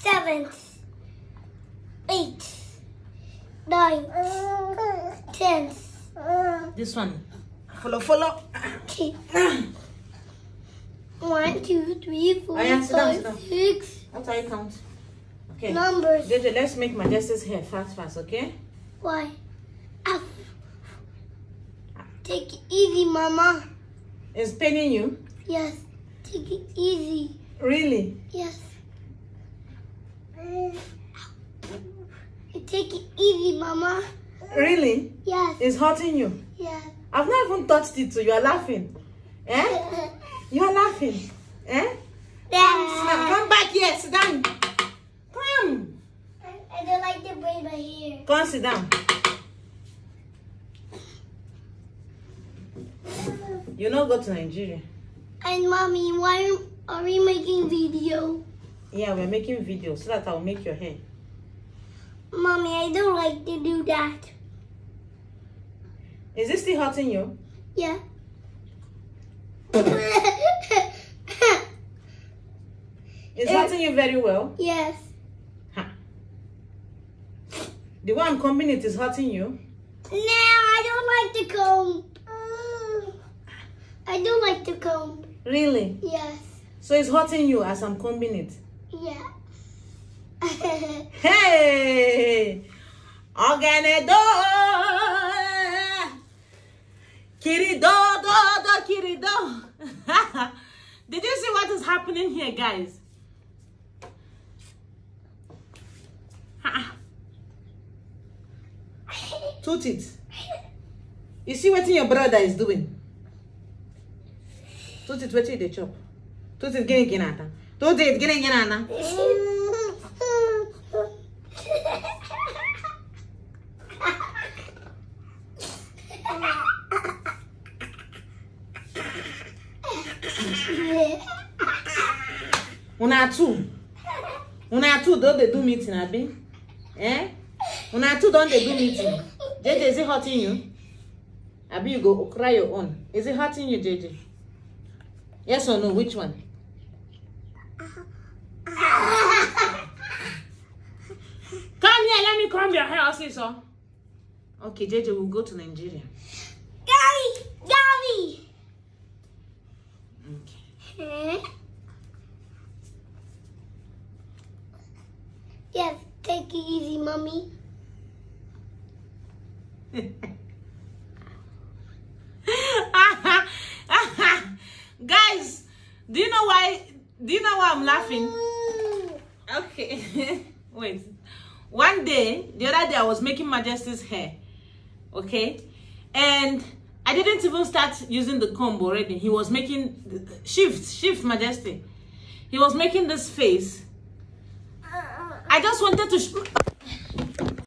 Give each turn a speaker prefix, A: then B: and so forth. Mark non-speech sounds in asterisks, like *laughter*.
A: seventh, eighth, ninth, tenth.
B: This one. Follow, follow.
A: Okay. One, two, three, four,
B: yeah,
A: five,
B: down.
A: six
B: That's how you count. Okay.
A: numbers.
B: JJ, let's make Majesty's hair fast, fast, okay?
A: Why? F. Take it easy, Mama.
B: It's paining you?
A: Yes. Take it easy.
B: Really?
A: Yes. Take it easy, Mama.
B: Really?
A: Yes.
B: It's hurting you?
A: Yeah.
B: I've not even touched it, so you are laughing. Eh? *laughs* You are laughing. Eh? Come, come back here, sit down. Come.
A: I don't like to braid my hair.
B: Come sit down. You not go to Nigeria.
A: And mommy, why are we making video?
B: Yeah, we're making videos so that I'll make your hair.
A: Mommy, I don't like to do that.
B: Is this still hurting you?
A: Yeah.
B: It's
A: Eh.
B: hurting you very well.
A: yes.
B: Ha. The one I'm combing it is hurting you.
A: No, I don't like to comb. I don't like to comb.
B: Really?
A: Yes.
B: So it's hurting you as I'm combing it.
A: Yeah. *laughs*
B: Hey! Organedo! Kirido, do, do, kirido. *laughs* Did you see what is happening here, guys? Toot it. You see what your brother is doing? Toot it, what dey chop? Gini gini ata. Toot it, gini gini ata. Una two. Una two don dey do meeting, abi? Eh? Una two don dey do meeting. JJ, is it hurting you? Abi you go cry your own. Is it hurting you, JJ? Yes or no? Which one? Come here, let me comb your hair also. So. Okay, JJ, we'll go to Nigeria.
A: Daddy! Daddy!
B: Okay.
A: Yes, take it easy, mommy. *laughs*
B: Guys, do you know why? Do you know why I'm laughing? Okay. *laughs* Wait. One day, the other day, I was making Majesty's hair. Okay. And I didn't even start using the comb already. He was making shift, shift Majesty. He was making this face. I just wanted to.